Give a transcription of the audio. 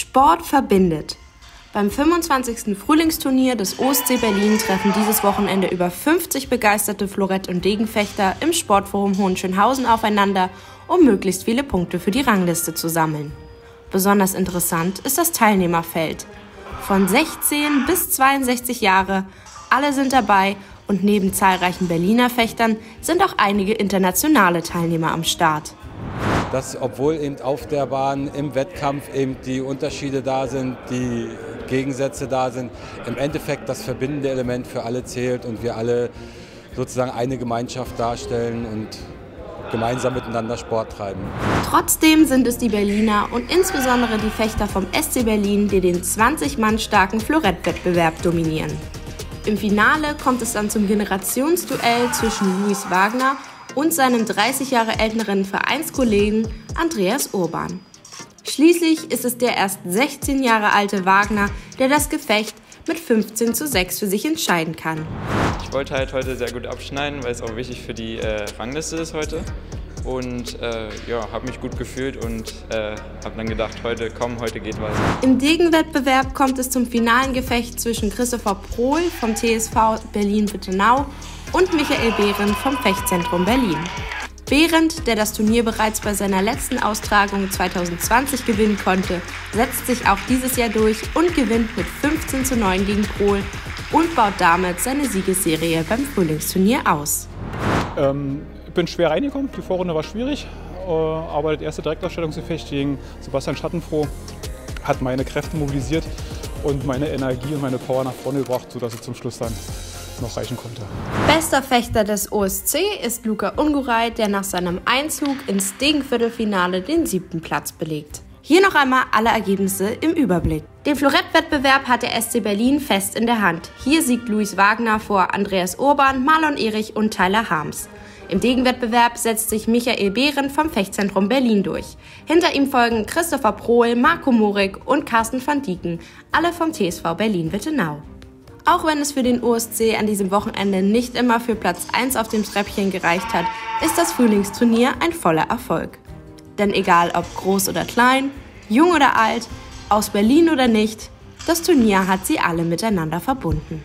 Sport verbindet. Beim 25. Frühlingsturnier des OSC Berlin treffen dieses Wochenende über 50 begeisterte Florett- und Degenfechter im Sportforum Hohenschönhausen aufeinander, um möglichst viele Punkte für die Rangliste zu sammeln. Besonders interessant ist das Teilnehmerfeld. Von 16 bis 62 Jahre, alle sind dabei und neben zahlreichen Berliner Fechtern sind auch einige internationale Teilnehmer am Start dass obwohl eben auf der Bahn im Wettkampf eben die Unterschiede da sind, die Gegensätze da sind, im Endeffekt das verbindende Element für alle zählt und wir alle sozusagen eine Gemeinschaft darstellen und gemeinsam miteinander Sport treiben. Trotzdem sind es die Berliner und insbesondere die Fechter vom SC Berlin, die den 20 Mann starken Florettwettbewerb dominieren. Im Finale kommt es dann zum Generationsduell zwischen Luis Wagner und seinem 30 Jahre älteren Vereinskollegen Andreas Urban. Schließlich ist es der erst 16 Jahre alte Wagner, der das Gefecht mit 15 zu 6 für sich entscheiden kann. Ich wollte halt heute sehr gut abschneiden, weil es auch wichtig für die äh, Rangliste ist heute. Und äh, ja, habe mich gut gefühlt und äh, habe dann gedacht, heute komm, heute geht was. Im Degenwettbewerb kommt es zum finalen Gefecht zwischen Christopher Prohl vom TSV Berlin-Wittenau und Michael Behrendt vom Fechtzentrum Berlin. Behrendt, der das Turnier bereits bei seiner letzten Austragung 2020 gewinnen konnte, setzt sich auch dieses Jahr durch und gewinnt mit 15 zu 9 gegen Prohl und baut damit seine Siegesserie beim Frühlingsturnier aus. Ähm, ich bin schwer reingekommen, die Vorrunde war schwierig, äh, aber das erste Direktausstellungsgefecht gegen Sebastian Schattenfroh hat meine Kräfte mobilisiert und meine Energie und meine Power nach vorne gebracht, sodass ich zum Schluss dann noch reichen konnte. Bester Fechter des OSC ist Luca Unguray, der nach seinem Einzug ins Degenviertelfinale den siebten Platz belegt. Hier noch einmal alle Ergebnisse im Überblick. Den Florettwettbewerb hat der SC Berlin fest in der Hand. Hier siegt Luis Wagner vor Andreas Urban, Marlon Erich und Tyler Harms. Im Degenwettbewerb setzt sich Michael Behren vom Fechtzentrum Berlin durch. Hinter ihm folgen Christopher Prohl, Marco Morik und Carsten van Dieken, alle vom TSV Berlin-Wittenau. Auch wenn es für den OSC an diesem Wochenende nicht immer für Platz 1 auf dem Treppchen gereicht hat, ist das Frühlingsturnier ein voller Erfolg. Denn egal ob groß oder klein, jung oder alt, aus Berlin oder nicht, das Turnier hat sie alle miteinander verbunden.